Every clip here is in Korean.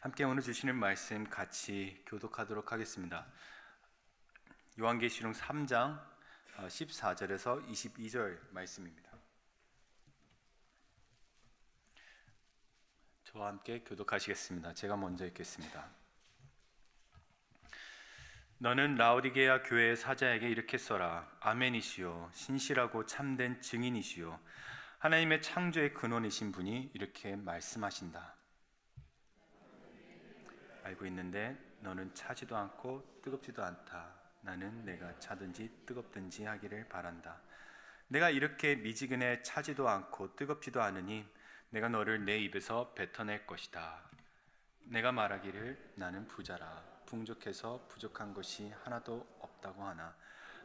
함께 오늘 주시는 말씀 같이 교독하도록 하겠습니다. 요한계시록 3장 14절에서 어, 22절 말씀입니다. 저와 함께 교독하시겠습니다. 제가 먼저 읽겠습니다. 너는 라오디게아 교회의 사자에게 이렇게 써라. 아멘이시요. 신실하고 참된 증인이시요. 하나님의 창조의 근원이신 분이 이렇게 말씀하신다. 알고 있는데 너는 차지도 않고 뜨겁지도 않다. 나는 내가 차든지 뜨겁든지 하기를 바란다. 내가 이렇게 미지근해 차지도 않고 뜨겁지도 않으니 내가 너를 내 입에서 뱉어낼 것이다. 내가 말하기를 나는 부자라. 풍족해서 부족한 것이 하나도 없다고 하나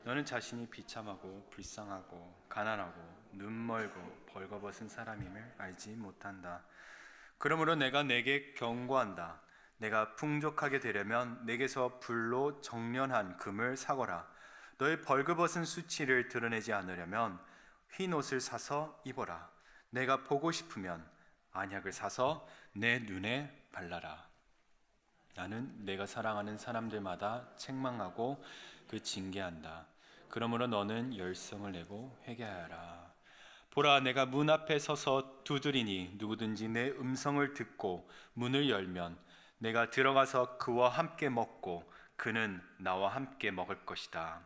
너는 자신이 비참하고 불쌍하고 가난하고 눈 멀고 벌거벗은 사람임을 알지 못한다. 그러므로 내가 내게 경고한다. 내가 풍족하게 되려면 내게서 불로 정련한 금을 사거라. 너의 벌거벗은 수치를 드러내지 않으려면 흰 옷을 사서 입어라. 내가 보고 싶으면 안약을 사서 내 눈에 발라라. 나는 내가 사랑하는 사람들마다 책망하고 그 징계한다. 그러므로 너는 열성을 내고 회개하라. 보라 내가 문 앞에 서서 두드리니 누구든지 내 음성을 듣고 문을 열면 내가 들어가서 그와 함께 먹고 그는 나와 함께 먹을 것이다.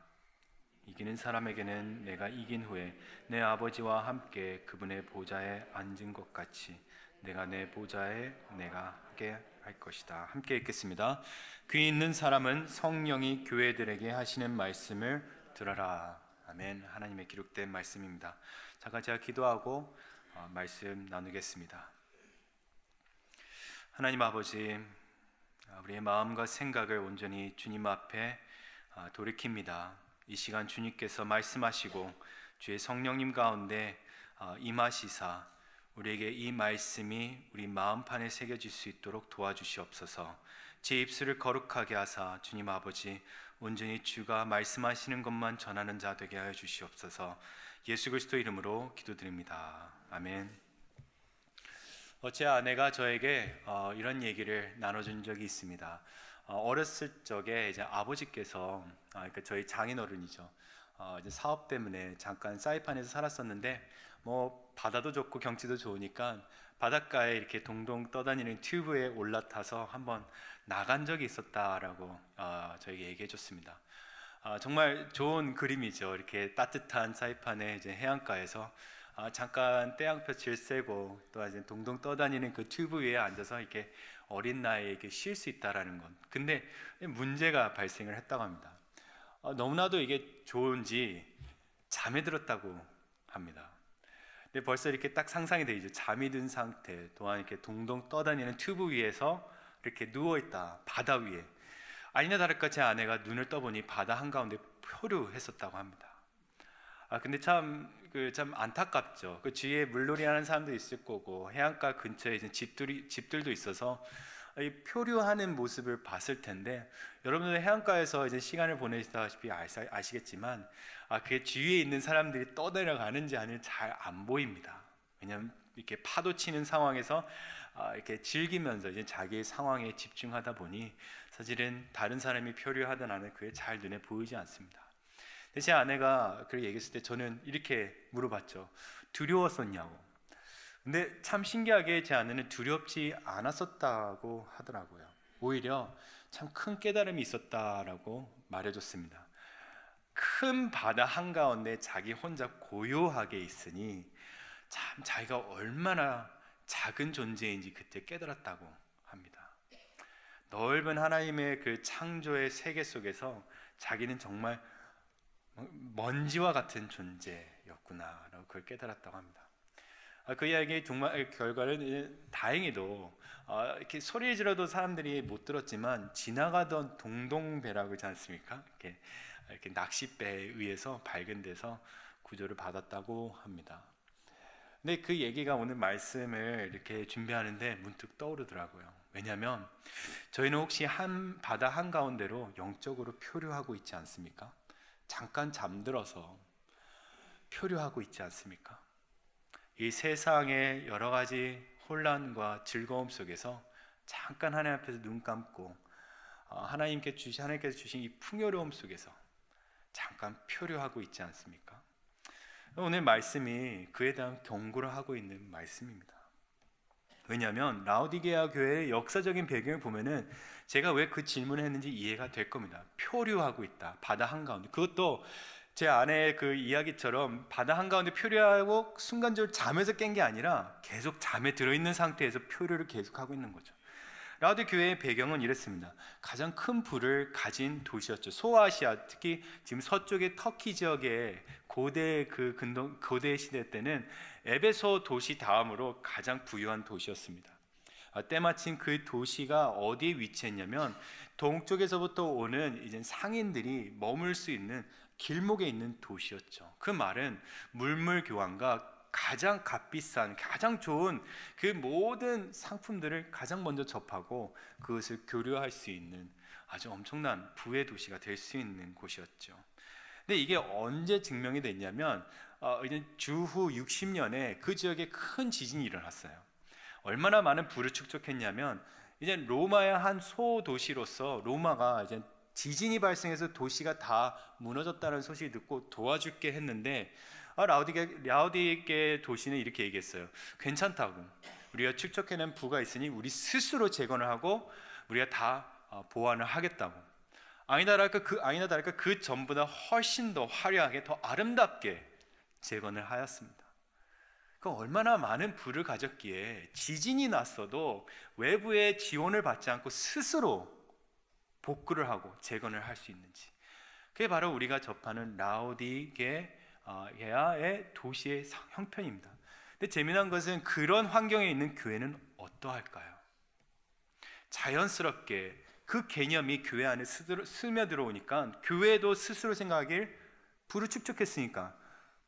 이기는 사람에게는 내가 이긴 후에 내 아버지와 함께 그분의 보좌에 앉은 것 같이 내가 내 보좌에 내가 하게 할 것이다. 함께 읽겠습니다. 귀 있는 사람은 성령이 교회들에게 하시는 말씀을 들어라. 아멘. 하나님의 기록된 말씀입니다. 잠깐 제가 기도하고 어, 말씀 나누겠습니다. 하나님 아버지, 어, 우리의 마음과 생각을 온전히 주님 앞에 어, 돌이킵니다. 이 시간 주님께서 말씀하시고 주의 성령님 가운데 임하시사 우리에게 이 말씀이 우리 마음판에 새겨질 수 있도록 도와주시옵소서. 제 입술을 거룩하게 하사 주님 아버지 온전히 주가 말씀하시는 것만 전하는 자 되게 하여 주시옵소서. 예수 그리스도 이름으로 기도드립니다. 아멘. 어, 제 아내가 저에게 어, 이런 얘기를 나눠준 적이 있습니다. 어, 렸을 적에 이제 아버지께서 아, 그러니까 저희 장인어른이죠. 어, 이제 사업 때문에 잠깐 사이판에서 살았었는데 뭐 바다도 좋고 경치도 좋으니까 바닷가에 이렇게 동동 떠다니는 튜브에 올라타서 한번 나간 적이 있었다라고 어, 저에게 얘기해 줬습니다. 아, 정말 좋은 그림이죠. 이렇게 따뜻한 사이판의 이제 해안가에서 아, 잠깐 태양볕을 쐬고 또 이제 동동 떠다니는 그 튜브 위에 앉아서 이렇게 어린 나이에 이렇게 쉴 수 있다라는 건. 근데 문제가 발생을 했다고 합니다. 아, 너무나도 이게 좋은지 잠에 들었다고 합니다. 근데 벌써 이렇게 딱 상상이 되죠. 잠이 든 상태, 또한 이렇게 동동 떠다니는 튜브 위에서 이렇게 누워 있다. 바다 위에. 아니나 다를까 제 아내가 눈을 떠보니 바다 한가운데 표류했었다고 합니다. 아 근데 참 그참 그 안타깝죠. 그 주위에 물놀이 하는 사람도 있을 거고 해안가 근처에 이제 집들이 집들도 있어서 이 표류하는 모습을 봤을 텐데 여러분들 해안가에서 이제 시간을 보내시다시피 아시겠지만 아, 그 주위에 있는 사람들이 떠내려가는지 아닌지 잘 안 보입니다. 왜냐하면 이렇게 파도 치는 상황에서 아, 이렇게 즐기면서 이제 자기의 상황에 집중하다 보니 사실은 다른 사람이 표류하든 안은 그게 잘 눈에 보이지 않습니다. 제 아내가 그렇게 얘기했을 때 저는 이렇게 물어봤죠. 두려웠었냐고. 근데 참 신기하게 제 아내는 두렵지 않았었다고 하더라고요. 오히려 참 큰 깨달음이 있었다라고 말해줬습니다. 큰 바다 한가운데 자기 혼자 고요하게 있으니 참 자기가 얼마나 작은 존재인지 그때 깨달았다고 합니다. 넓은 하나님의 그 창조의 세계 속에서 자기는 정말 먼지와 같은 존재였구나라고 그걸 깨달았다고 합니다. 아, 그 이야기의 정말 결과는 다행히도 아, 이렇게 소리 질러도 사람들이 못 들었지만 지나가던 동동배라고 있지 않습니까? 이렇게, 이렇게 낚싯배에 의해서 발견돼서 구조를 받았다고 합니다. 근데 그 얘기가 오늘 말씀을 이렇게 준비하는데 문득 떠오르더라고요. 왜냐하면 저희는 혹시 한 바다 한 가운데로 영적으로 표류하고 있지 않습니까? 잠깐 잠들어서 표류하고 있지 않습니까? 이 세상의 여러 가지 혼란과 즐거움 속에서 잠깐 하나님 앞에서 눈 감고 어, 하나님께 주신 하나님께서 주신 이 풍요로움 속에서 잠깐 표류하고 있지 않습니까? 오늘 말씀이 그에 대한 경고를 하고 있는 말씀입니다. 왜냐하면 라우디게아 교회의 역사적인 배경을 보면은 제가 왜 그 질문을 했는지 이해가 될 겁니다. 표류하고 있다. 바다 한가운데. 그것도 제 아내의 그 이야기처럼 바다 한가운데 표류하고 순간적으로 잠에서 깬 게 아니라 계속 잠에 들어있는 상태에서 표류를 계속하고 있는 거죠. 라우드 교회의 배경은 이랬습니다. 가장 큰 부를 가진 도시였죠. 소아시아, 특히 지금 서쪽의 터키 지역의 고대 그 근동 고대 시대 때는 에베소 도시 다음으로 가장 부유한 도시였습니다. 아, 때마침 그 도시가 어디에 위치했냐면 동쪽에서부터 오는 이제 상인들이 머물 수 있는 길목에 있는 도시였죠. 그 말은 물물 교환과 가장 값비싼, 가장 좋은 그 모든 상품들을 가장 먼저 접하고 그것을 교류할 수 있는 아주 엄청난 부의 도시가 될 수 있는 곳이었죠. 근데 이게 언제 증명이 됐냐면 어, 주후 60년에 그 지역에 큰 지진이 일어났어요. 얼마나 많은 부를 축적했냐면 이제 로마의 한 소도시로서 로마가 이제 지진이 발생해서 도시가 다 무너졌다는 소식을 듣고 도와줄게 했는데 아, 라우디게 라우디게 도시는 이렇게 얘기했어요. 괜찮다고. 우리가 축적해낸 부가 있으니 우리 스스로 재건을 하고 우리가 다 어, 보완을 하겠다고. 아니다 달까 그 아니다 달까 그 전보다 훨씬 더 화려하게 더 아름답게 재건을 하였습니다. 그 얼마나 많은 부를 가졌기에 지진이 났어도 외부의 지원을 받지 않고 스스로 복구를 하고 재건을 할 수 있는지. 그게 바로 우리가 접하는 라우디게 게아의 도시의 형편입니다. 근데 재미난 것은 그런 환경에 있는 교회는 어떠할까요? 자연스럽게 그 개념이 교회 안에 스며들어오니까 교회도 스스로 생각하길 부를 축적했으니까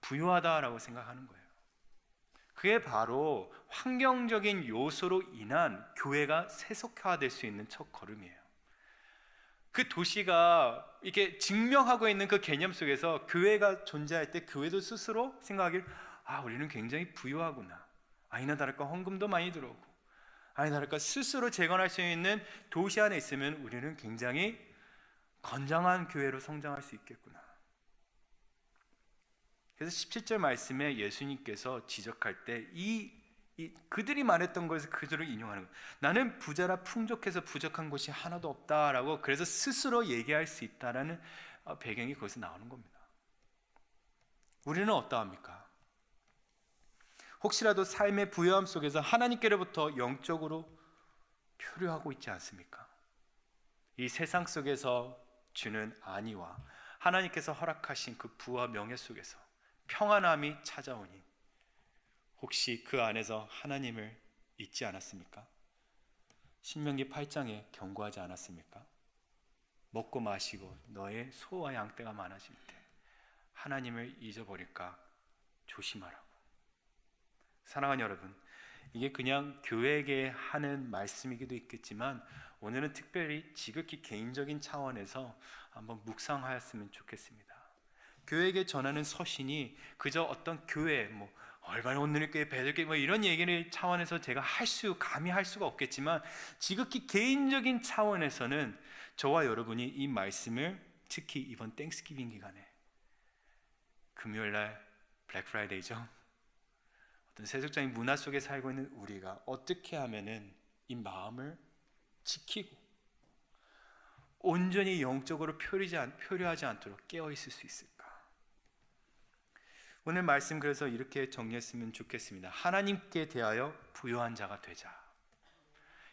부유하다라고 생각하는 거예요. 그게 바로 환경적인 요소로 인한 교회가 세속화될 수 있는 첫 걸음이에요. 그 도시가 이렇게 증명하고 있는 그 개념 속에서 교회가 존재할 때 교회도 스스로 생각하길 아 우리는 굉장히 부유하구나 아니나 다를까 헌금도 많이 들어오고 아니나 다를까 스스로 재건할 수 있는 도시 안에 있으면 우리는 굉장히 건장한 교회로 성장할 수 있겠구나 그래서 17절 말씀에 예수님께서 지적할 때이 그들이 말했던 것을 그대로 인용하는 거예요. 나는 부자라 풍족해서 부족한 것이 하나도 없다라고 그래서 스스로 얘기할 수 있다라는 어, 배경이 거기서 나오는 겁니다. 우리는 어떠합니까? 혹시라도 삶의 부여함 속에서 하나님께로부터 영적으로 표류하고 있지 않습니까? 이 세상 속에서 주는 안위와 하나님께서 허락하신 그 부와 명예 속에서 평안함이 찾아오니 혹시 그 안에서 하나님을 잊지 않았습니까? 신명기 8장에 경고하지 않았습니까? 먹고 마시고 너의 소와 양떼가 많아질 때 하나님을 잊어버릴까 조심하라고. 사랑하는 여러분, 이게 그냥 교회에게 하는 말씀이기도 있겠지만 오늘은 특별히 지극히 개인적인 차원에서 한번 묵상하였으면 좋겠습니다. 교회에게 전하는 서신이 그저 어떤 교회 뭐 얼마나 오늘 교회 배들교회 뭐 이런 얘기를 차원에서 제가 할 수 감히 할 수가 없겠지만 지극히 개인적인 차원에서는 저와 여러분이 이 말씀을 특히 이번 땡스기빙 기간에 금요일 날 블랙 프라이데이죠. 어떤 세속적인 문화 속에 살고 있는 우리가 어떻게 하면은 이 마음을 지키고 온전히 영적으로 표류하지 않도록 깨어 있을 수 있을까? 오늘 말씀 그래서 이렇게 정리했으면 좋겠습니다. 하나님께 대하여 부유한 자가 되자.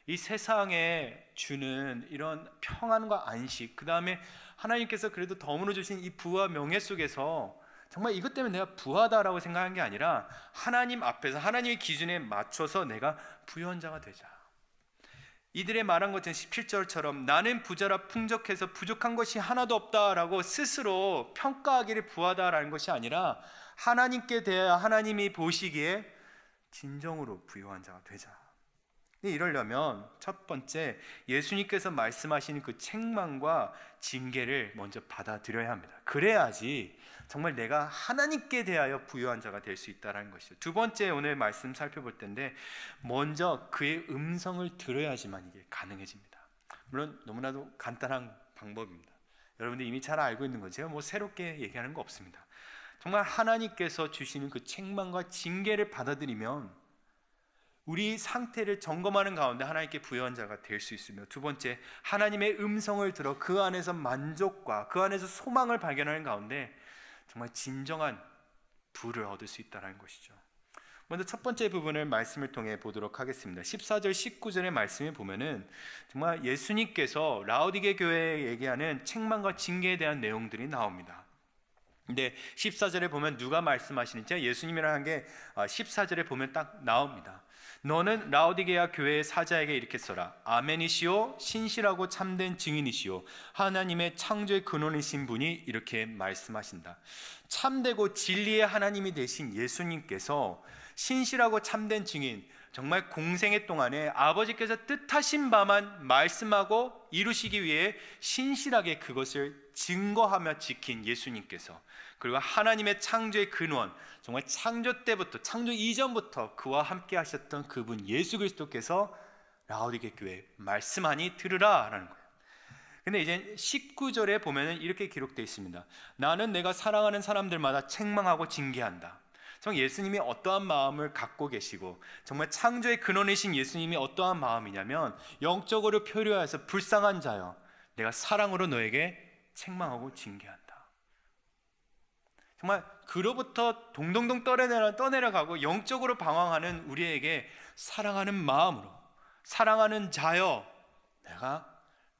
이 세상에 주는 이런 평안과 안식, 그 다음에 하나님께서 그래도 덤으로 주신 이 부와 명예 속에서 정말 이것 때문에 내가 부하다라고 생각한 게 아니라 하나님 앞에서 하나님의 기준에 맞춰서 내가 부유한 자가 되자. 이들의 말한 것은 17절처럼 나는 부자라 풍족해서 부족한 것이 하나도 없다라고 스스로 평가하기를 부하다라는 것이 아니라 하나님께 대하여 하나님이 보시기에 진정으로 부유한 자가 되자. 이러려면 첫 번째 예수님께서 말씀하신 그 책망과 징계를 먼저 받아들여야 합니다. 그래야지 정말 내가 하나님께 대하여 부유한 자가 될 수 있다라는 것이죠. 두 번째 오늘 말씀 살펴볼 텐데 먼저 그의 음성을 들어야지만 이게 가능해집니다. 물론 너무나도 간단한 방법입니다. 여러분들 이미 잘 알고 있는 거죠. 뭐 새롭게 얘기하는 거 없습니다. 정말 하나님께서 주시는 그 책망과 징계를 받아들이면 우리 상태를 점검하는 가운데 하나님께 부여한 자가 될 수 있으며 두 번째 하나님의 음성을 들어 그 안에서 만족과 그 안에서 소망을 발견하는 가운데 정말 진정한 부를 얻을 수 있다는 것이죠. 먼저 첫 번째 부분을 말씀을 통해 보도록 하겠습니다. 14절 19절의 말씀에 보면은 정말 예수님께서 라우디게 교회에 얘기하는 책망과 징계에 대한 내용들이 나옵니다. 근데 14절에 보면 누가 말씀하시는지 예수님이라는 게 14절에 아, 보면 딱 나옵니다. 너는 라오디게아 교회의 사자에게 이렇게 써라. 아멘이시오 신실하고 참된 증인이시오 하나님의 창조의 근원이신 분이 이렇게 말씀하신다. 참되고 진리의 하나님이 되신 예수님께서 신실하고 참된 증인 정말 공생의 동안에 아버지께서 뜻하신 바만 말씀하고 이루시기 위해 신실하게 그것을 증거하며 지킨 예수님께서 그리고 하나님의 창조의 근원 정말 창조 때부터 창조 이전부터 그와 함께 하셨던 그분 예수 그리스도께서 라오디게 교회 말씀하니 들으라라는 거예요. 근데 이제 19절에 보면은 이렇게 기록되어 있습니다. 나는 내가 사랑하는 사람들마다 책망하고 징계한다. 정말 예수님이 어떠한 마음을 갖고 계시고 정말 창조의 근원이신 예수님이 어떠한 마음이냐면 영적으로 표류하여서 불쌍한 자여 내가 사랑으로 너에게 책망하고 징계한다. 정말 그로부터 동동동 떠내려, 떠내려가고 영적으로 방황하는 우리에게 사랑하는 마음으로 사랑하는 자여 내가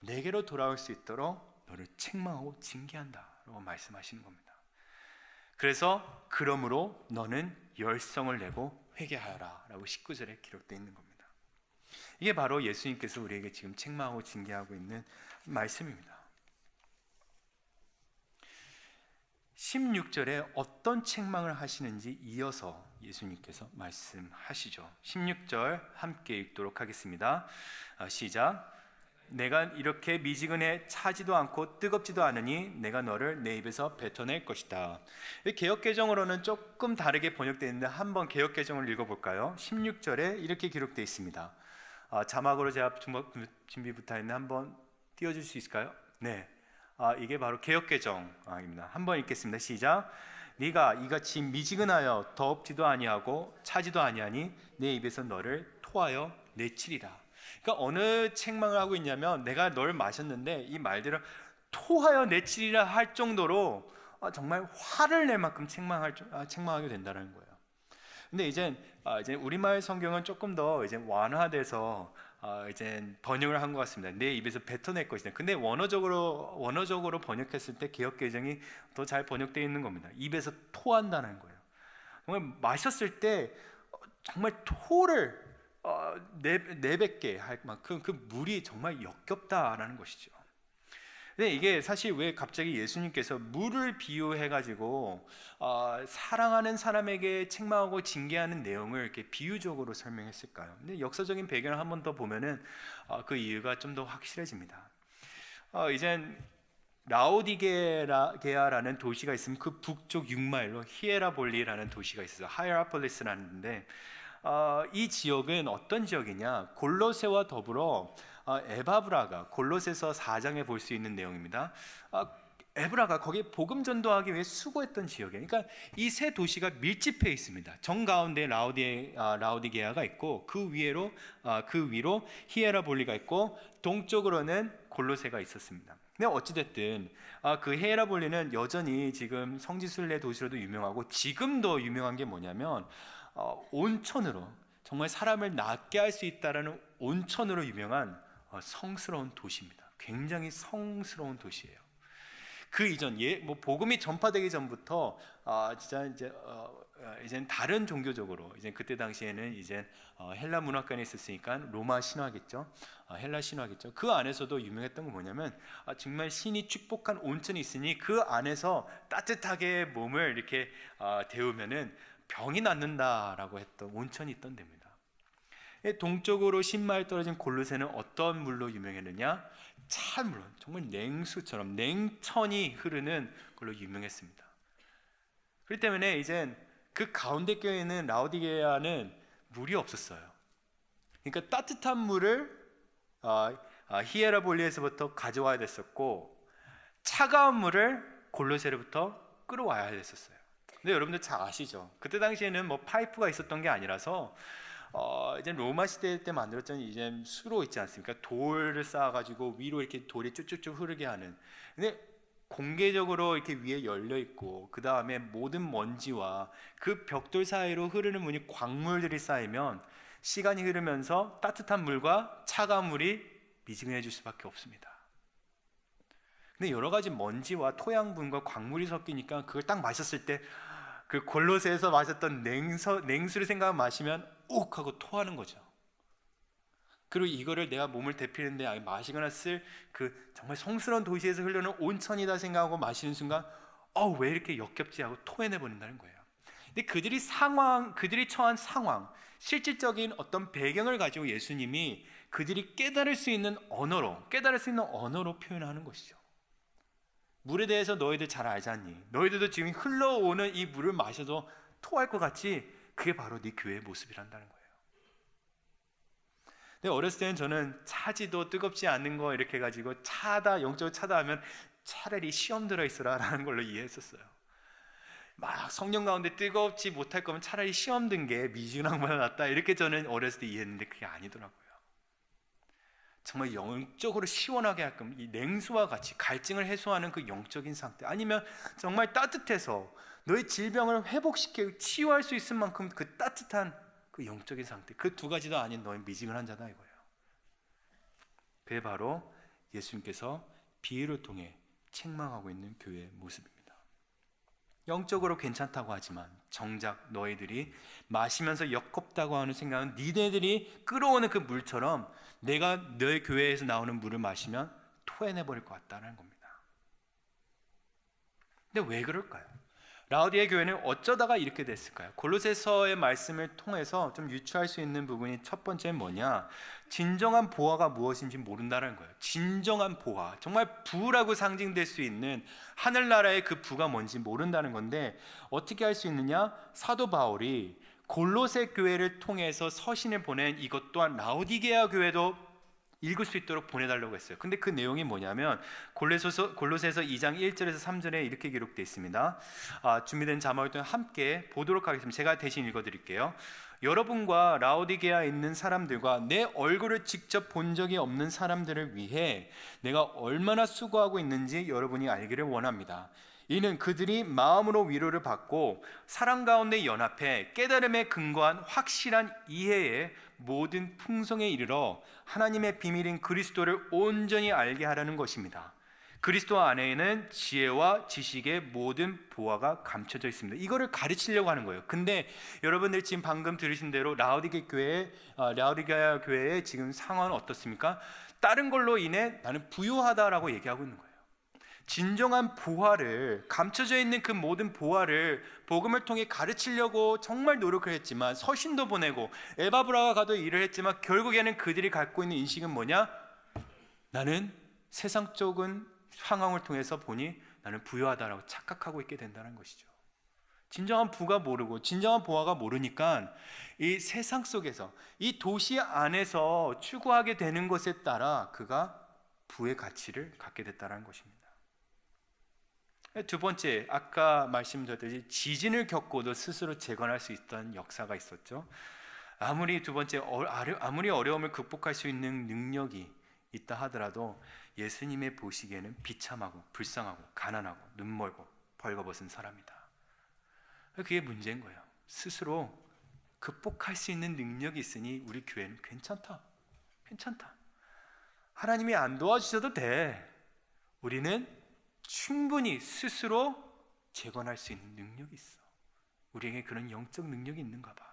내게로 돌아올 수 있도록 너를 책망하고 징계한다라고 말씀하시는 겁니다. 그래서 그러므로 너는 열성을 내고 회개하여라라고 19절에 기록되어 있는 겁니다. 이게 바로 예수님께서 우리에게 지금 책망하고 징계하고 있는 말씀입니다. 16절에 어떤 책망을 하시는지 이어서 예수님께서 말씀하시죠. 16절 함께 읽도록 하겠습니다. 아, 시작. 내가 이렇게 미지근해 차지도 않고 뜨겁지도 않으니 내가 너를 내 입에서 뱉어낼 것이다. 개혁 개정으로는 조금 다르게 번역되어 있는데 한번 개혁 개정을 읽어볼까요? 16절에 이렇게 기록되어 있습니다. 아, 자막으로 제가 준비부터 했는데 한번 띄워줄 수 있을까요? 네. 아, 이게 바로 개혁 개정입니다. 한번 읽겠습니다. 시작. 네가 이같이 미지근하여 더없지도 아니하고 차지도 아니하니 내 입에서 너를 토하여 내치리라. 그러니까 어느 책망을 하고 있냐면 내가 널 마셨는데 이 말대로 토하여 내치리라 할 정도로 아, 정말 화를 낼 만큼 책망할 아, 책망하게 된다는 거예요. 근데 이제 아, 이제 우리말 성경은 조금 더 이제 완화돼서 어, 이제 번역을 한 것 같습니다. 내 입에서 뱉어낼 것이다. 근데 원어적으로 원어적으로 번역했을 때 개혁 개정이 더 잘 번역되어 있는 겁니다. 입에서 토한다는 거예요. 정말 마셨을 때 어, 정말 토를 어, 내, 내뱉게 할 만큼 그 물이 정말 역겹다라는 것이죠. 근데 이게 사실 왜 갑자기 예수님께서 물을 비유해 가지고 어, 사랑하는 사람에게 책망하고 징계하는 내용을 이렇게 비유적으로 설명했을까요? 근데 역사적인 배경을 한 번 더 보면은 어, 그 이유가 좀 더 확실해집니다. 어, 이젠 라오디게라는 도시가 있으면 그 북쪽 6마일로 히에라볼리라는 도시가 있어요. 하이라폴리스라는데 어, 이 지역은 어떤 지역이냐? 골로세와 더불어 어, 에바브라가 골로새서 4장에 볼 수 있는 내용입니다. 어, 에브라가 거기 복음 전도하기 위해 수고했던 지역이에요. 그러니까 이 세 도시가 밀집해 있습니다. 정 가운데 라우디 아, 라우디게아가 있고 그 위로 아, 그 위로 히에라볼리가 있고 동쪽으로는 골로새가 있었습니다. 근데 어찌 됐든 아, 그 히에라볼리는 여전히 지금 성지순례 도시로도 유명하고 지금도 유명한 게 뭐냐면 어, 온천으로 정말 사람을 낫게 할 수 있다라는 온천으로 유명한 어, 성스러운 도시입니다. 굉장히 성스러운 도시예요. 그 이전 예, 뭐 복음이 전파되기 전부터 아 진짜 이제 어, 어, 이제 다른 종교적으로 이제 그때 당시에는 이제 어, 헬라 문화권에 있었으니까 로마 신화겠죠. 어, 헬라 신화겠죠. 그 안에서도 유명했던 건 뭐냐면 아, 정말 신이 축복한 온천이 있으니 그 안에서 따뜻하게 몸을 이렇게 아, 데우면은 병이 낫는다라고 했던 온천이 있던 데입니다. 동쪽으로 10마일 떨어진 골로새는 어떤 물로 유명했느냐? 찬물, 정말 냉수처럼 냉천이 흐르는 걸로 유명했습니다. 그렇기 때문에 이젠 그 가운데 껴있는 라우디게아는 물이 없었어요. 그러니까 따뜻한 물을 어, 어, 히에라볼리에서부터 가져와야 됐었고 차가운 물을 골로새로부터 끌어와야 됐었어요. 근데 여러분들 잘 아시죠? 그때 당시에는 뭐 파이프가 있었던 게 아니라서 어, 이제 로마 시대 때 만들었던 이제 수로 있지 않습니까? 돌을 쌓아가지고 위로 이렇게 돌이 쭉쭉쭉 흐르게 하는. 근데 공개적으로 이렇게 위에 열려 있고 그 다음에 모든 먼지와 그 벽돌 사이로 흐르는 문이 광물들이 쌓이면 시간이 흐르면서 따뜻한 물과 차가운 물이 미지근해질 수밖에 없습니다. 근데 여러 가지 먼지와 토양분과 광물이 섞이니까 그걸 딱 마셨을 때 그 골로새에서 마셨던 냉서, 냉수를 생각하면 마시면 욱 하고 토하는 거죠. 그리고 이거를 내가 몸을 데피는데 마시거나 쓸 그 정말 성스러운 도시에서 흘러는 온천이다 생각하고 마시는 순간 어왜 이렇게 역겹지 하고 토해내 버린다는 거예요. 근데 그들이 상황 그들이 처한 상황 실질적인 어떤 배경을 가지고 예수님이 그들이 깨달을 수 있는 언어로 깨달을 수 있는 언어로 표현하는 것이죠. 물에 대해서 너희들 잘 알잖니. 너희들도 지금 흘러오는 이 물을 마셔도 토할 것 같지. 그게 바로 네 교회의 모습이란다는 거예요. 근데 어렸을 때는 저는 차지도 뜨겁지 않는 거 이렇게 가지고 차다 영적으로 차다 하면 차라리 시험 들어 있으라라는 걸로 이해했었어요. 막 성령 가운데 뜨겁지 못할 거면 차라리 시험 든 게 미진한보다 낫다 이렇게 저는 어렸을 때 이해했는데 그게 아니더라고요. 정말 영적으로 시원하게 할끔 이 냉수와 같이 갈증을 해소하는 그 영적인 상태 아니면 정말 따뜻해서 너의 질병을 회복시켜 치유할 수 있을 만큼 그 따뜻한 그 영적인 상태 그 두 가지도 아닌 너의 미지근한 자다 이거예요. 그게 바로 예수님께서 비유를 통해 책망하고 있는 교회의 모습입니다. 영적으로 괜찮다고 하지만 정작 너희들이 마시면서 역겁다고 하는 생각은 니네들이 끌어오는 그 물처럼 내가 너희 교회에서 나오는 물을 마시면 토해내 버릴 것 같다는 겁니다. 근데 왜 그럴까요? 라우디의 교회는 어쩌다가 이렇게 됐을까요? 골로새서의 말씀을 통해서 좀 유추할 수 있는 부분이 첫 번째는 뭐냐? 진정한 보화가 무엇인지 모른다는 거예요. 진정한 보화, 정말 부라고 상징될 수 있는 하늘나라의 그 부가 뭔지 모른다는 건데 어떻게 할 수 있느냐? 사도 바울이 골로새 교회를 통해서 서신을 보낸 이것 또한 라우디게아 교회도 읽을 수 있도록 보내달라고 했어요. 근데 그 내용이 뭐냐면 골로새서 골로새서 2장 1절에서 3절에 이렇게 기록되어 있습니다. 아, 준비된 자막을 통 함께 보도록 하겠습니다. 제가 대신 읽어드릴게요. 여러분과 라오디게아에 있는 사람들과 내 얼굴을 직접 본 적이 없는 사람들을 위해 내가 얼마나 수고하고 있는지 여러분이 알기를 원합니다. 이는 그들이 마음으로 위로를 받고 사랑 가운데 연합해 깨달음에 근거한 확실한 이해에 모든 풍성에 이르러 하나님의 비밀인 그리스도를 온전히 알게 하라는 것입니다. 그리스도 안에는 지혜와 지식의 모든 보화가 감춰져 있습니다. 이거를 가르치려고 하는 거예요. 근데 여러분들 지금 방금 들으신 대로 라우디게 교회, 어, 라우디게아 교회의 지금 상황은 어떻습니까? 다른 걸로 인해 나는 부유하다라고 얘기하고 있는 거예요. 진정한 보화를 감춰져 있는 그 모든 보화를 복음을 통해 가르치려고 정말 노력을 했지만 서신도 보내고 에바브라가 가도 일을 했지만 결국에는 그들이 갖고 있는 인식은 뭐냐? 나는 세상 쪽은 상황을 통해서 보니 나는 부유하다라고 착각하고 있게 된다는 것이죠. 진정한 부가 모르고 진정한 보화가 모르니까 이 세상 속에서 이 도시 안에서 추구하게 되는 것에 따라 그가 부의 가치를 갖게 됐다는 것입니다. 두 번째, 아까 말씀드렸듯이 지진을 겪고도 스스로 재건할 수 있던 역사가 있었죠. 아무리 두 번째, 아무리 어려움을 극복할 수 있는 능력이 있다 하더라도 예수님의 보시기에는 비참하고 불쌍하고 가난하고 눈멀고 벌거벗은 사람이다. 그게 문제인 거예요. 스스로 극복할 수 있는 능력이 있으니 우리 교회는 괜찮다. 괜찮다. 하나님이 안 도와주셔도 돼. 우리는 충분히 스스로 재건할 수 있는 능력이 있어. 우리에게 그런 영적 능력이 있는가 봐.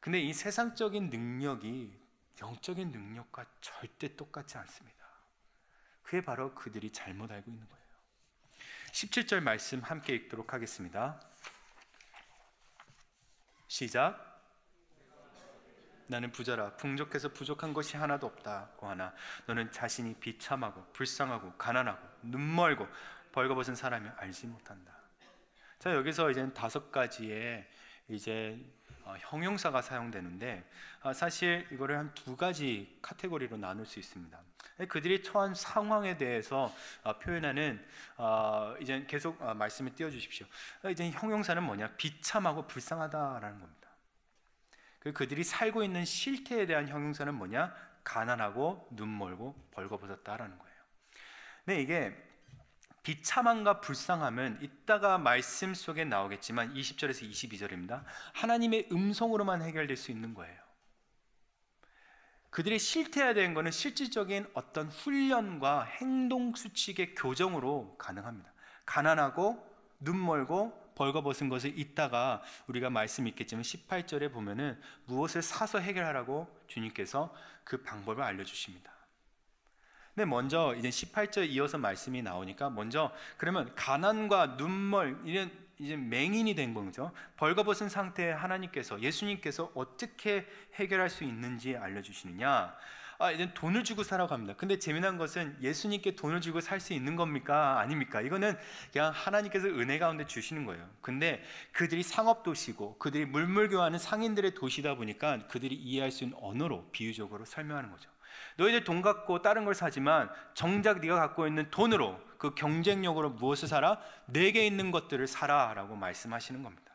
근데 이 세상적인 능력이 영적인 능력과 절대 똑같지 않습니다. 그게 바로 그들이 잘못 알고 있는 거예요. 17절 말씀 함께 읽도록 하겠습니다. 시작. 나는 부자라 풍족해서 부족한 것이 하나도 없다고 하나 너는 자신이 비참하고 불쌍하고 가난하고 눈멀고 벌거벗은 사람이 알지 못한다. 자 여기서 이제 다섯 가지의 이제 어, 형용사가 사용되는데 아, 사실 이거를 한 두 가지 카테고리로 나눌 수 있습니다. 그들이 처한 상황에 대해서 어, 표현하는 어, 이제 계속 말씀을 띄워주십시오. 이제 형용사는 뭐냐? 비참하고 불쌍하다라는 겁니다. 그 그들이 살고 있는 실태에 대한 형용사는 뭐냐? 가난하고 눈멀고 벌거벗었다라는 거예요. 근 이게 비참함과 불쌍함은 이따가 말씀 속에 나오겠지만 20절에서 22절입니다. 하나님의 음성으로만 해결될 수 있는 거예요. 그들이 실태해야 되는 것은 실질적인 어떤 훈련과 행동 수칙의 교정으로 가능합니다. 가난하고 눈멀고 벌거벗은 것을 이따가 우리가 말씀 있겠지만 18절에 보면은 무엇을 사서 해결하라고 주님께서 그 방법을 알려 주십니다. 근데 먼저 이제 18절 이어서 말씀이 나오니까 먼저 그러면 가난과 눈멀 이런 이제 맹인이 된 거죠. 벌거벗은 상태에 하나님께서 예수님께서 어떻게 해결할 수 있는지 알려주시느냐. 아, 이제 돈을 주고 살아갑니다. 근데 재미난 것은 예수님께 돈을 주고 살 수 있는 겁니까? 아닙니까? 이거는 그냥 하나님께서 은혜 가운데 주시는 거예요. 근데 그들이 상업 도시고 그들이 물물교환하는 상인들의 도시다 보니까 그들이 이해할 수 있는 언어로 비유적으로 설명하는 거죠. 너희들 돈 갖고 다른 걸 사지만 정작 네가 갖고 있는 돈으로 그 경쟁력으로 무엇을 사라? 내게 있는 것들을 사라라고 말씀하시는 겁니다.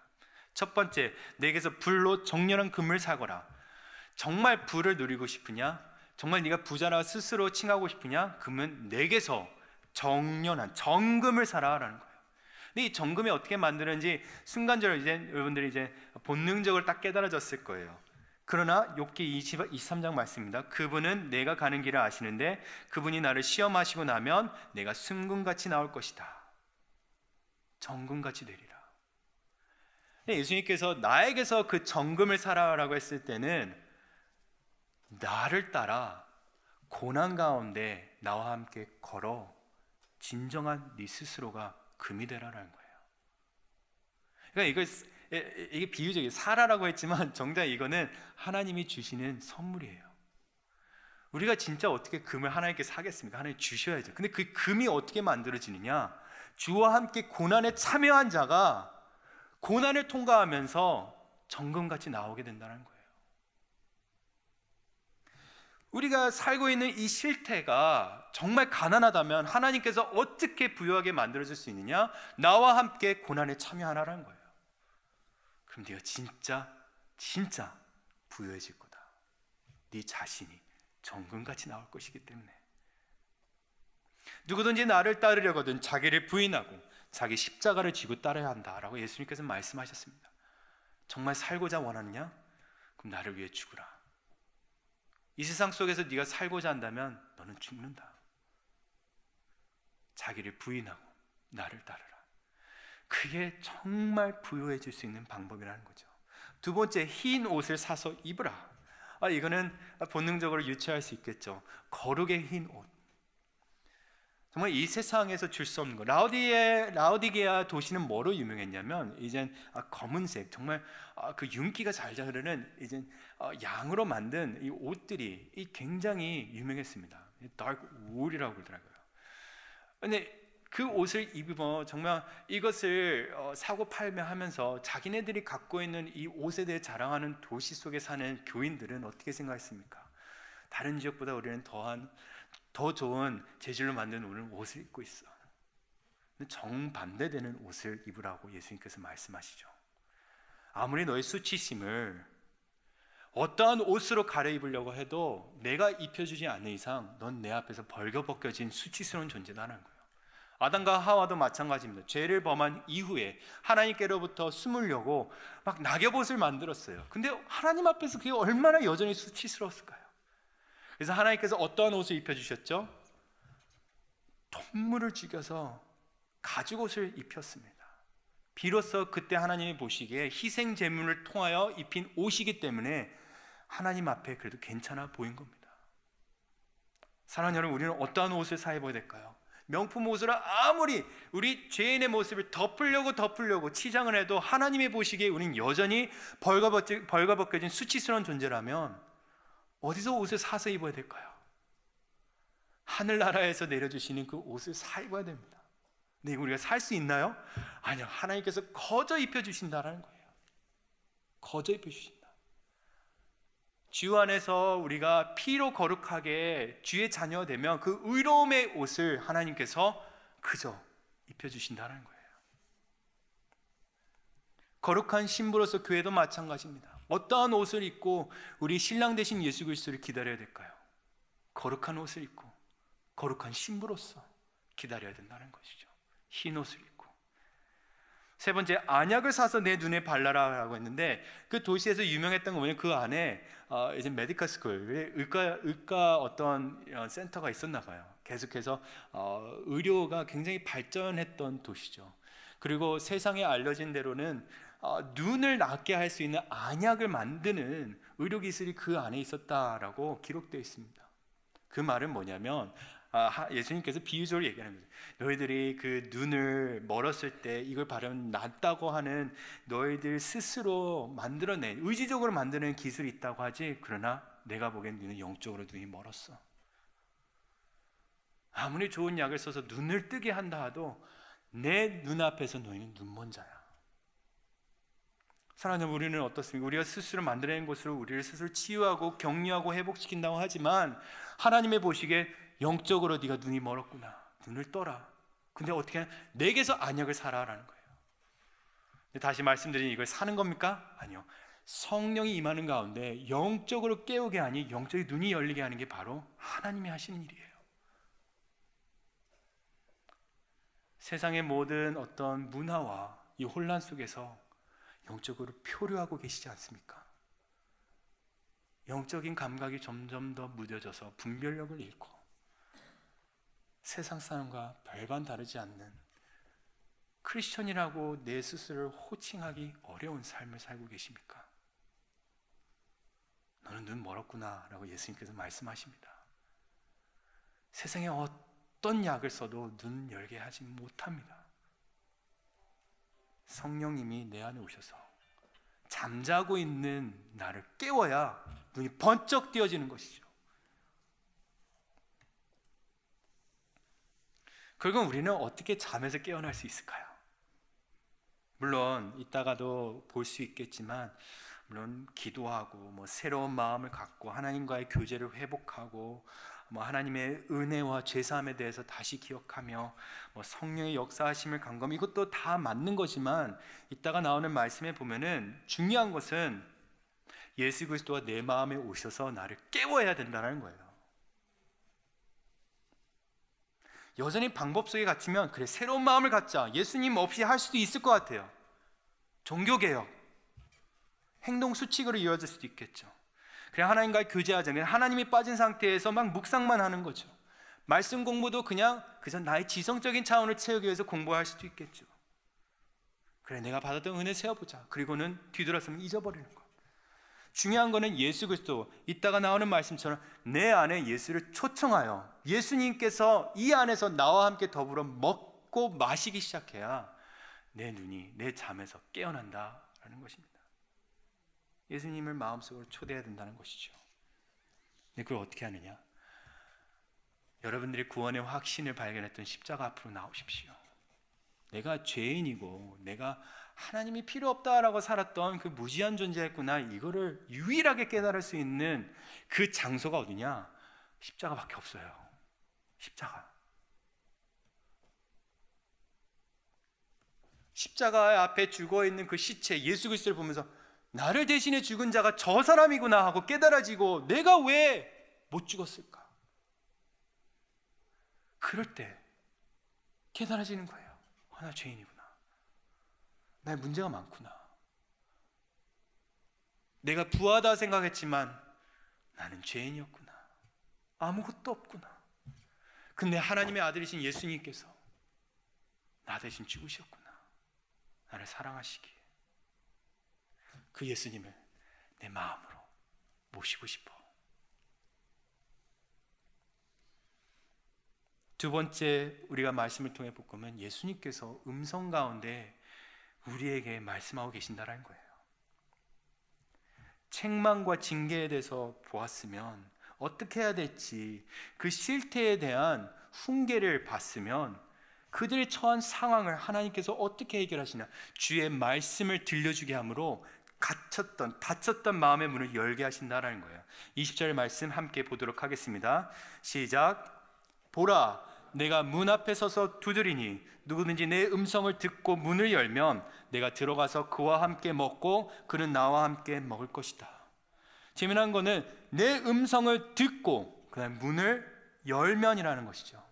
첫 번째, 내게서 불로 정렬한 금을 사거라. 정말 부를 누리고 싶으냐? 정말 네가 부자라 스스로 칭하고 싶으냐? 그러면 내게서 정연한 정금을 사라라는 거예요. 근데 이 정금이 어떻게 만드는지 순간적으로 이제 여러분들이 이제 본능적으로 딱 깨달아졌을 거예요. 그러나 욥기 23장 말씀입니다. 그분은 내가 가는 길을 아시는데 그분이 나를 시험하시고 나면 내가 순금같이 나올 것이다. 정금같이 되리라. 예수님께서 나에게서 그 정금을 사라라고 했을 때는 나를 따라 고난 가운데 나와 함께 걸어 진정한 네 스스로가 금이 되라라는 거예요. 그러니까 이걸 이게 비유적이에요. 사라라고 했지만 정작 이거는 하나님이 주시는 선물이에요. 우리가 진짜 어떻게 금을 하나님께 사겠습니까? 하나님 주셔야죠. 근데 그 금이 어떻게 만들어지느냐? 주와 함께 고난에 참여한 자가 고난을 통과하면서 정금같이 나오게 된다는 거예요. 우리가 살고 있는 이 실태가 정말 가난하다면 하나님께서 어떻게 부유하게 만들어줄 수 있느냐? 나와 함께 고난에 참여하라는 거예요. 그럼 네가 진짜 진짜 부유해질 거다. 네 자신이 정금같이 나올 것이기 때문에 누구든지 나를 따르려거든 자기를 부인하고 자기 십자가를 지고 따라야 한다라고 예수님께서 말씀하셨습니다. 정말 살고자 원하느냐? 그럼 나를 위해 죽으라. 이 세상 속에서 네가 살고자 한다면 너는 죽는다. 자기를 부인하고 나를 따르라. 그게 정말 부유해질 수 있는 방법이라는 거죠. 두 번째, 흰 옷을 사서 입으라. 아, 이거는 본능적으로 유추할 수 있겠죠. 거룩의 흰 옷. 정말 이 세상에서 줄 수 없는 거. 라우디에 라우디게아 도시는 뭐로 유명했냐면 이젠 아, 검은색 정말 아, 그 윤기가 잘 흐르는 이젠 아, 양으로 만든 이 옷들이 굉장히 유명했습니다. dark wool이라고 그러더라고요. 근데 그 옷을 입으면 정말 이것을 어, 사고 팔며 하면서 자기네들이 갖고 있는 이 옷에 대해 자랑하는 도시 속에 사는 교인들은 어떻게 생각했습니까? 다른 지역보다 우리는 더한 더 좋은 재질로 만든 옷을 입고 있어. 정반대되는 옷을 입으라고 예수님께서 말씀하시죠. 아무리 너의 수치심을 어떠한 옷으로 갈아입으려고 해도 내가 입혀주지 않는 이상 넌 내 앞에서 벌거벗겨진 수치스러운 존재다는 거예요. 아담과 하와도 마찬가지입니다. 죄를 범한 이후에 하나님께로부터 숨으려고 막 낙엽옷을 만들었어요. 근데 하나님 앞에서 그게 얼마나 여전히 수치스러웠을까요? 그래서 하나님께서 어떠한 옷을 입혀주셨죠? 동물을 죽여서 가죽옷을 입혔습니다. 비로소 그때 하나님이 보시기에 희생 제물을 통하여 입힌 옷이기 때문에 하나님 앞에 그래도 괜찮아 보인 겁니다. 사랑하는 여러분, 우리는 어떠한 옷을 사 입어야 될까요? 명품 옷으로 아무리 우리 죄인의 모습을 덮으려고 덮으려고 치장을 해도 하나님의 보시기에 우리는 여전히 벌거벗겨진 수치스러운 존재라면 어디서 옷을 사서 입어야 될까요? 하늘나라에서 내려주시는 그 옷을 사 입어야 됩니다. 근데 우리가 살 수 있나요? 아니요. 하나님께서 거저 입혀주신다라는 거예요. 거저 입혀주신다. 주 안에서 우리가 피로 거룩하게 주의 자녀 되면 그 의로움의 옷을 하나님께서 그저 입혀주신다는 거예요. 거룩한 신부로서 교회도 마찬가지입니다. 어떠한 옷을 입고 우리 신랑 되신 예수 그리스도를 기다려야 될까요? 거룩한 옷을 입고 거룩한 신부로서 기다려야 된다는 것이죠. 흰 옷을 입고 세 번째 안약을 사서 내 눈에 발라라라고 했는데 그 도시에서 유명했던 거 뭐냐면 그 안에 어, 이제 medical school 의과 의과 어떤 어, 센터가 있었나 봐요. 계속해서 어, 의료가 굉장히 발전했던 도시죠. 그리고 세상에 알려진 대로는 어, 눈을 낫게 할 수 있는 안약을 만드는 의료 기술이 그 안에 있었다라고 기록되어 있습니다. 그 말은 뭐냐면 아, 예수님께서 비유적으로 얘기하는 거죠. 너희들이 그 눈을 멀었을 때 이걸 바르면 낫다고 하는 너희들 스스로 만들어낸 의지적으로 만드는 기술이 있다고 하지. 그러나 내가 보기엔 너는 영적으로 눈이 멀었어. 아무리 좋은 약을 써서 눈을 뜨게 한다 하도 내 눈앞에서 너희는 눈먼 자야. 사랑하는 우리는 어떻습니까? 우리가 스스로 만들어낸 것으로 우리를 스스로 치유하고 격려하고 회복시킨다고 하지만 하나님의 보시기에 영적으로 네가 눈이 멀었구나. 눈을 떠라. 근데 어떻게 하냐? 내게서 안약을 사라라는 거예요. 다시 말씀드린 이걸 사는 겁니까? 아니요. 성령이 임하는 가운데 영적으로 깨우게 하니 영적인 눈이 열리게 하는 게 바로 하나님이 하시는 일이에요. 세상의 모든 어떤 문화와 이 혼란 속에서 영적으로 표류하고 계시지 않습니까? 영적인 감각이 점점 더 무뎌져서 분별력을 잃고 세상 사람과 별반 다르지 않는 크리스천이라고 내 스스로를 호칭하기 어려운 삶을 살고 계십니까? 너는 눈 멀었구나 라고 예수님께서 말씀하십니다. 세상에 어떤 약을 써도 눈 열게 하지 못합니다. 성령님이 내 안에 오셔서 잠자고 있는 나를 깨워야 눈이 번쩍 띄어지는 것이죠. 그리고 우리는 어떻게 잠에서 깨어날 수 있을까요? 물론 이따가도 볼 수 있겠지만 물론 기도하고 뭐 새로운 마음을 갖고 하나님과의 교제를 회복하고 뭐 하나님의 은혜와 죄사함에 대해서 다시 기억하며 뭐 성령의 역사하심을 간검 이것도 다 맞는 거지만 이따가 나오는 말씀에 보면은 중요한 것은 예수 그리스도가 내 마음에 오셔서 나를 깨워야 된다는 거예요. 여전히 방법 속에 갇히면 그래 새로운 마음을 갖자. 예수님 없이 할 수도 있을 것 같아요. 종교 개혁, 행동 수칙으로 이어질 수도 있겠죠. 그냥 하나님과의 교제하자. 그냥 하나님이 빠진 상태에서 막 묵상만 하는 거죠. 말씀 공부도 그냥 그저 나의 지성적인 차원을 채우기 위해서 공부할 수도 있겠죠. 그래 내가 받았던 은혜 세워보자. 그리고는 뒤돌아서면 잊어버리는 거. 중요한 거는 예수 그리스도 이따가 나오는 말씀처럼 내 안에 예수를 초청하여 예수님께서 이 안에서 나와 함께 더불어 먹고 마시기 시작해야 내 눈이 내 잠에서 깨어난다라는 것입니다. 예수님을 마음속으로 초대해야 된다는 것이죠. 근데 그걸 어떻게 하느냐? 여러분들이 구원의 확신을 발견했던 십자가 앞으로 나오십시오. 내가 죄인이고 내가 하나님이 필요 없다라고 살았던 그 무지한 존재였구나. 이거를 유일하게 깨달을 수 있는 그 장소가 어디냐? 십자가밖에 없어요. 십자가. 십자가 앞에 죽어 있는 그 시체 예수 그리스도를 보면서 나를 대신해 죽은 자가 저 사람이구나 하고 깨달아지고 내가 왜 못 죽었을까? 그럴 때 깨달아지는 거예요. 아, 나 죄인이구나. 나 문제가 많구나. 내가 부하다 생각했지만 나는 죄인이었구나. 아무것도 없구나. 근데 하나님의 아들이신 예수님께서 나 대신 죽으셨구나. 나를 사랑하시기에. 그 예수님을 내 마음으로 모시고 싶어. 두 번째 우리가 말씀을 통해 보면 예수님께서 음성 가운데 우리에게 말씀하고 계신다라는 거예요. 책망과 징계에 대해서 보았으면 어떻게 해야 될지 그 실태에 대한 훈계를 봤으면 그들이 처한 상황을 하나님께서 어떻게 해결하시냐 주의 말씀을 들려주게 함으로 갇혔던 닫혔던 마음의 문을 열게 하신다라는 거예요. 20절 말씀 함께 보도록 하겠습니다. 시작. 보라 내가 문 앞에 서서 두드리니 누구든지 내 음성을 듣고 문을 열면 내가 들어가서 그와 함께 먹고 그는 나와 함께 먹을 것이다. 재미난 거는 내 음성을 듣고 그다음 문을 열면이라는 것이죠.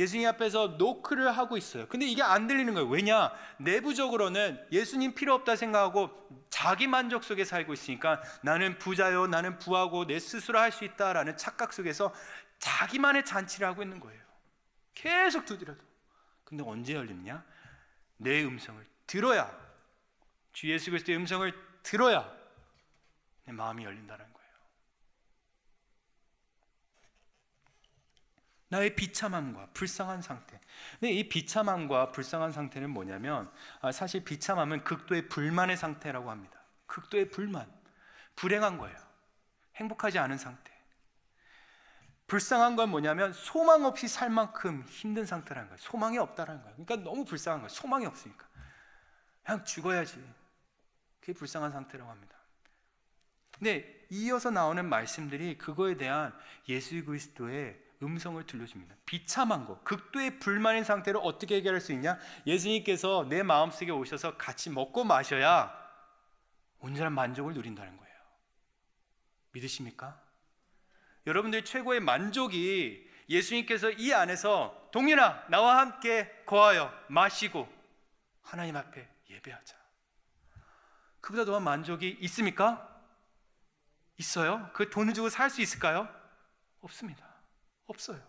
예수님 앞에서 노크를 하고 있어요. 근데 이게 안 들리는 거예요. 왜냐? 내부적으로는 예수님 필요 없다 생각하고 자기 만족 속에 살고 있으니까 나는 부자요, 나는 부하고 내 스스로 할 수 있다라는 착각 속에서 자기만의 잔치를 하고 있는 거예요. 계속 두드려도. 근데 언제 열리느냐? 내 음성을 들어야 주 예수 그리스도의 음성을 들어야 내 마음이 열린다는 거예요. 나의 비참함과 불쌍한 상태. 근데 이 비참함과 불쌍한 상태는 뭐냐면 아, 사실 비참함은 극도의 불만의 상태라고 합니다. 극도의 불만, 불행한 거예요. 행복하지 않은 상태. 불쌍한 건 뭐냐면 소망 없이 살 만큼 힘든 상태라는 거예요. 소망이 없다라는 거예요. 그러니까 너무 불쌍한 거예요. 소망이 없으니까. 그냥 죽어야지. 그게 불쌍한 상태라고 합니다. 근데 이어서 나오는 말씀들이 그거에 대한 예수 그리스도의 음성을 들려줍니다. 비참한 거, 극도의 불만인 상태를 어떻게 해결할 수 있냐? 예수님께서 내 마음속에 오셔서 같이 먹고 마셔야 온전한 만족을 누린다는 거예요. 믿으십니까? 여러분들 최고의 만족이 예수님께서 이 안에서 동윤아 나와 함께 거하여 마시고 하나님 앞에 예배하자. 그보다 더한 만족이 있습니까? 있어요? 그 돈을 주고 살 수 있을까요? 없습니다. 없어요.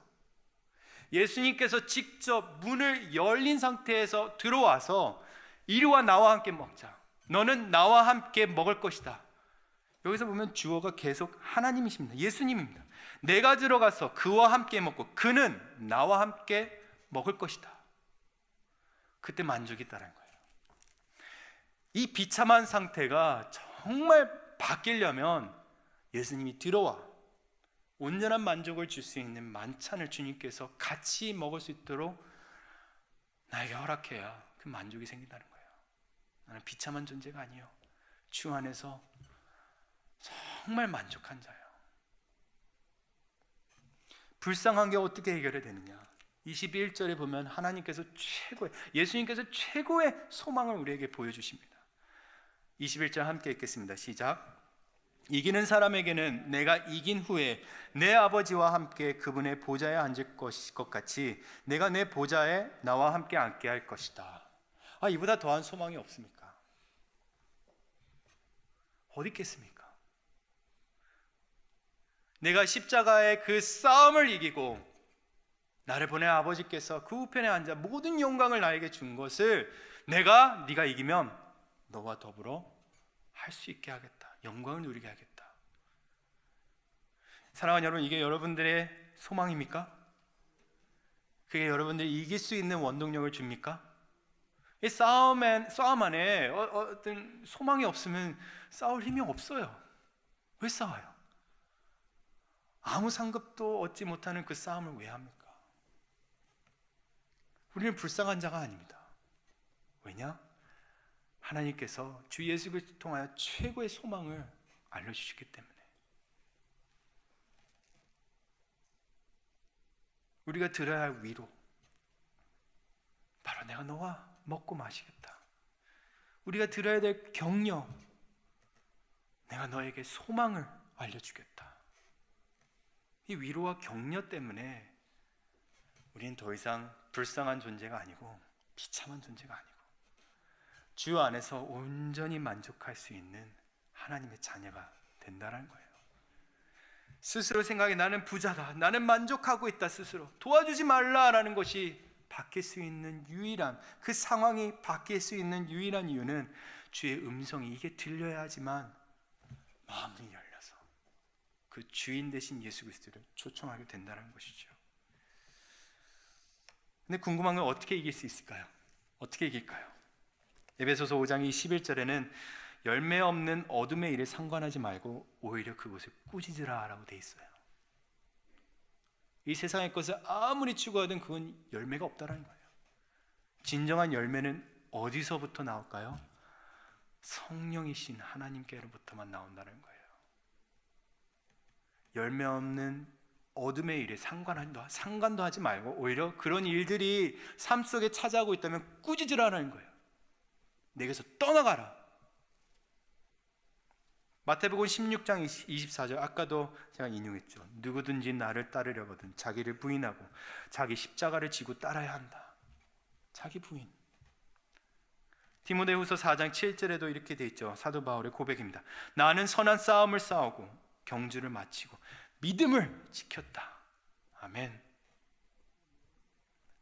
예수님께서 직접 문을 열린 상태에서 들어와서 이리와 나와 함께 먹자. 너는 나와 함께 먹을 것이다. 여기서 보면 주어가 계속 하나님이십니다. 예수님입니다. 내가 들어가서 그와 함께 먹고 그는 나와 함께 먹을 것이다. 그때 만족이 있다는 거예요. 이 비참한 상태가 정말 바뀌려면 예수님이 들어와 온전한 만족을 줄 수 있는 만찬을 주님께서 같이 먹을 수 있도록 나에게 허락해야 그 만족이 생긴다는 거예요. 나는 비참한 존재가 아니요. 주 안에서 정말 만족한 자예요. 불쌍한 게 어떻게 해결이 되느냐? 21절에 보면 하나님께서 최고의 예수님께서 최고의 소망을 우리에게 보여주십니다. 21절 함께 읽겠습니다. 시작. 이기는 사람에게는 내가 이긴 후에 내 아버지와 함께 그분의 보좌에 앉을 것 같이 내가 내 보좌에 나와 함께 앉게 할 것이다. 아 이보다 더한 소망이 없습니까? 어디 있겠습니까? 내가 십자가의 그 싸움을 이기고 나를 보내 아버지께서 그 우편에 앉아 모든 영광을 나에게 준 것을 내가 네가 이기면 너와 더불어 할 수 있게 하겠다. 영광을 누리게 하겠다. 사랑하는 여러분, 이게 여러분들의 소망입니까? 그게 여러분들이 이길 수 있는 원동력을 줍니까? 이 싸움에, 싸움 안에 어, 어떤 소망이 없으면 싸울 힘이 없어요. 왜 싸워요? 아무 상급도 얻지 못하는 그 싸움을 왜 합니까? 우리는 불쌍한 자가 아닙니다. 왜냐? 하나님께서 주 예수 그리스도 통하여 최고의 소망을 알려 주시기 때문에 우리가 들어야 할 위로 바로 내가 너와 먹고 마시겠다. 우리가 들어야 될 격려 내가 너에게 소망을 알려 주겠다. 이 위로와 격려 때문에 우리는 더 이상 불쌍한 존재가 아니고 비참한 존재가 아니고 주 안에서 온전히 만족할 수 있는 하나님의 자녀가 된다는 거예요. 스스로 생각해 나는 부자다. 나는 만족하고 있다 스스로. 도와주지 말라라는 것이 바뀔 수 있는 유일한 그 상황이 바뀔 수 있는 유일한 이유는 주의 음성이 이게 들려야 하지만 마음이 열려서 그 주인 되신 예수 그리스도를 초청하게 된다는 것이죠. 근데 궁금한 건 어떻게 이길 수 있을까요? 어떻게 이길까요? 에베소서 5장 21절에는 열매 없는 어둠의 일에 상관하지 말고 오히려 그곳을 꾸짖으라라고 돼 있어요. 이 세상의 것을 아무리 추구하든 그건 열매가 없다라는 거예요. 진정한 열매는 어디서부터 나올까요? 성령이신 하나님께로부터만 나온다는 거예요. 열매 없는 어둠의 일에 상관도, 상관도 하지 말고 오히려 그런 일들이 삶 속에 찾아오고 있다면 꾸짖으라는 거예요. 내게서 떠나가라. 마태복음 16장 24절 아까도 제가 인용했죠. 누구든지 나를 따르려거든 자기를 부인하고 자기 십자가를 지고 따라야 한다. 자기 부인. 디모데후서 4장 7절에도 이렇게 돼 있죠. 사도 바울의 고백입니다. 나는 선한 싸움을 싸우고 경주를 마치고 믿음을 지켰다. 아멘.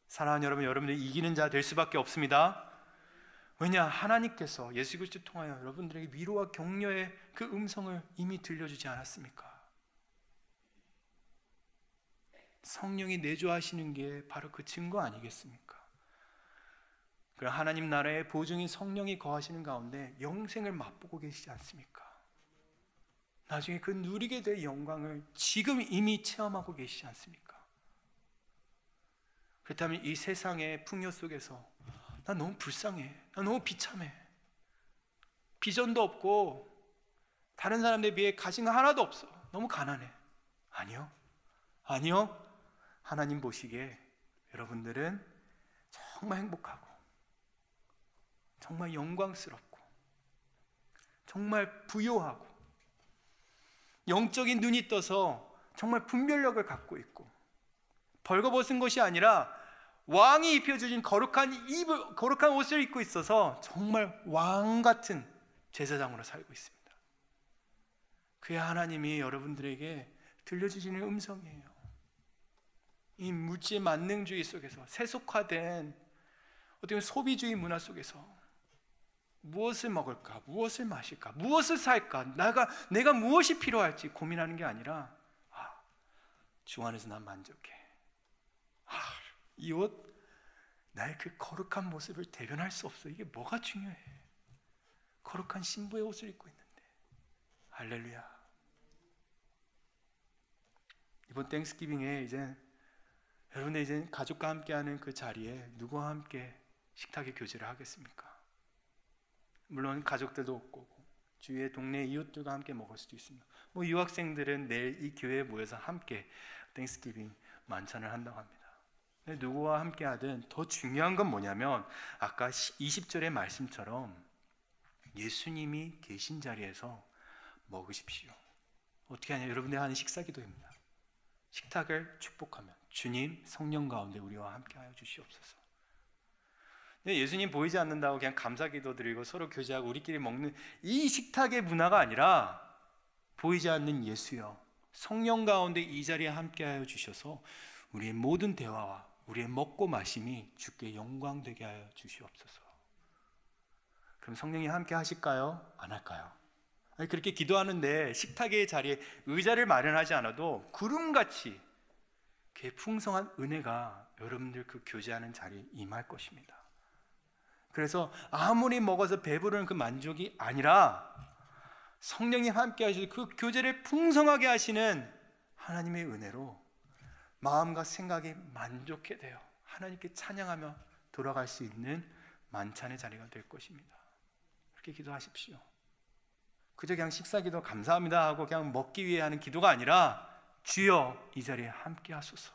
사랑하는 여러분, 여러분들 이기는 자 될 수밖에 없습니다. 왜냐 하나님께서 예수 그리스도 통하여 여러분들에게 위로와 격려의 그 음성을 이미 들려주지 않았습니까? 성령이 내주하시는 게 바로 그 증거 아니겠습니까? 그럼 하나님 나라의 보증인 성령이 거하시는 가운데 영생을 맛보고 계시지 않습니까? 나중에 그 누리게 될 영광을 지금 이미 체험하고 계시지 않습니까? 그렇다면 이 세상의 풍요 속에서 나 너무 불쌍해. 나 너무 비참해. 비전도 없고 다른 사람들에 비해 가진 거 하나도 없어. 너무 가난해. 아니요. 아니요. 하나님 보시기에 여러분들은 정말 행복하고 정말 영광스럽고 정말 부요하고 영적인 눈이 떠서 정말 분별력을 갖고 있고 벌거벗은 것이 아니라 왕이 입혀주신 거룩한 입을 거룩한 옷을 입고 있어서 정말 왕 같은 제사장으로 살고 있습니다. 그의 하나님이 여러분들에게 들려주시는 음성이에요. 이 물질 만능주의 속에서 세속화된 어떻게 소비주의 문화 속에서 무엇을 먹을까, 무엇을 마실까, 무엇을 살까, 내가 내가 무엇이 필요할지 고민하는 게 아니라 아, 주 안에서 난 만족해. 아, 이 옷 나의 그 거룩한 모습을 대변할 수 없어. 이게 뭐가 중요해? 거룩한 신부의 옷을 입고 있는데. 할렐루야. 이번 땡스기빙에 이제 여러분들 이제 가족과 함께하는 그 자리에 누구와 함께 식탁의 교제를 하겠습니까? 물론 가족들도 없고 주위의 동네 이웃들과 함께 먹을 수도 있습니다. 뭐 유학생들은 내일 이 교회에 모여서 함께 땡스기빙 만찬을 한다고 합니다. 누구와 함께 하든 더 중요한 건 뭐냐면 아까 20절의 말씀처럼 예수님이 계신 자리에서 먹으십시오. 어떻게 하냐? 여러분들 하는 식사 기도입니다. 식탁을 축복하면 주님 성령 가운데 우리와 함께 하여 주시옵소서. 예수님 보이지 않는다고 그냥 감사 기도 드리고 서로 교제하고 우리끼리 먹는 이 식탁의 문화가 아니라 보이지 않는 예수여 성령 가운데 이 자리에 함께하여 주셔서 우리의 모든 대화와 우리의 먹고 마심이 주께 영광 되게 하여 주시옵소서. 그럼 성령이 함께 하실까요? 안 할까요? 그렇게 기도하는데 식탁의 자리에 의자를 마련하지 않아도 구름같이 그 풍성한 은혜가 여러분들 그 교제하는 자리에 임할 것입니다. 그래서 아무리 먹어서 배부르는 그 만족이 아니라 성령이 함께 하시고 그 교제를 풍성하게 하시는 하나님의 은혜로 마음과 생각이 만족해 돼요. 하나님께 찬양하며 돌아갈 수 있는 만찬의 자리가 될 것입니다. 그렇게 기도하십시오. 그저 그냥 식사 기도 감사합니다 하고 그냥 먹기 위해 하는 기도가 아니라 주여 이 자리에 함께 하소서.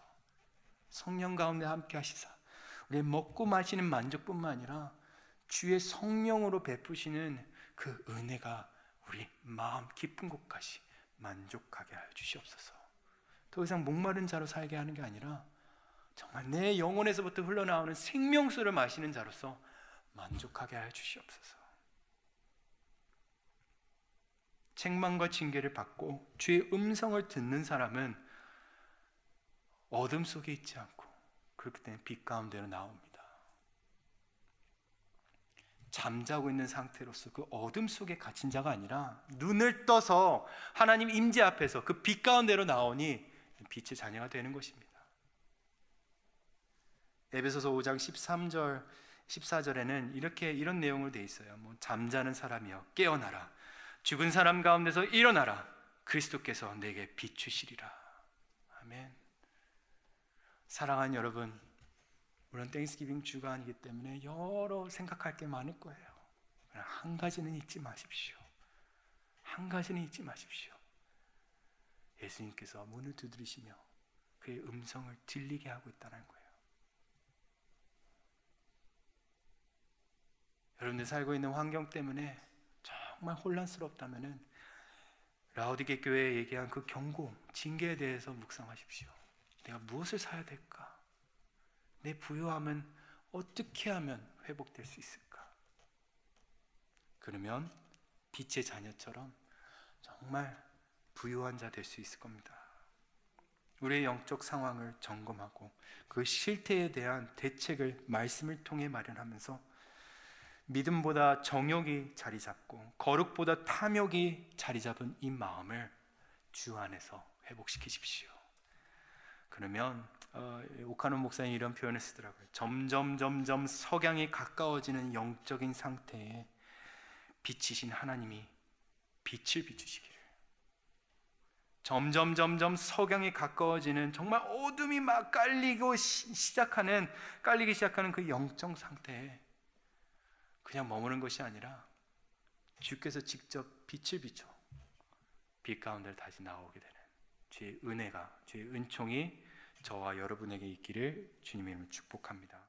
성령 가운데 함께 하시사. 우리 먹고 마시는 만족뿐만 아니라 주의 성령으로 베푸시는 그 은혜가 우리 마음 깊은 곳까지 만족하게 하여 주시옵소서. 더 이상 목마른 자로 살게 하는 게 아니라 정말 내 영혼에서부터 흘러나오는 생명수를 마시는 자로서 만족하게 하여 주시옵소서. 책망과 징계를 받고 주의 음성을 듣는 사람은 어둠 속에 있지 않고 그렇기 때문에 빛 가운데로 나옵니다. 잠자고 있는 상태로서 그 어둠 속에 갇힌 자가 아니라 눈을 떠서 하나님 임재 앞에서 그 빛 가운데로 나오니 빛의 자녀가 되는 것입니다. 에베소서 5장 13절 14절에는 이렇게 이런 내용으로 돼 있어요. 뭐 잠자는 사람이여 깨어나라. 죽은 사람 가운데서 일어나라. 그리스도께서 내게 비추시리라. 아멘. 사랑하는 여러분, 물론 땡스기빙 주간이기 때문에 여러 생각할 게 많을 거예요. 한 가지는 잊지 마십시오. 한 가지는 잊지 마십시오. 예수님께서 문을 두드리시며 그의 음성을 들리게 하고 있다는 거예요. 여러분들 살고 있는 환경 때문에 정말 혼란스럽다면은 라우디게 교회에 얘기한 그 경고, 징계에 대해서 묵상하십시오. 내가 무엇을 사야 될까? 내 부유함은 어떻게 하면 회복될 수 있을까? 그러면 빛의 자녀처럼 정말 부유한 자 될 수 있을 겁니다. 우리의 영적 상황을 점검하고 그 실태에 대한 대책을 말씀을 통해 마련하면서 믿음보다 정욕이 자리 잡고 거룩보다 탐욕이 자리 잡은 이 마음을 주 안에서 회복시키십시오. 그러면 어, 오카노 목사님 이런 표현을 쓰더라고요. 점점 점점 석양이 가까워지는 영적인 상태에 빛이신 하나님이 빛을 비추시기를. 점점 점점 석양이 가까워지는 정말 어둠이 막 깔리고 시, 시작하는 깔리기 시작하는 그 영적 상태에 그냥 머무는 것이 아니라 주께서 직접 빛을 비춰 빛 가운데 다시 나오게 되는 주의 은혜가 주의 은총이 저와 여러분에게 있기를 주님의 이름으로 축복합니다.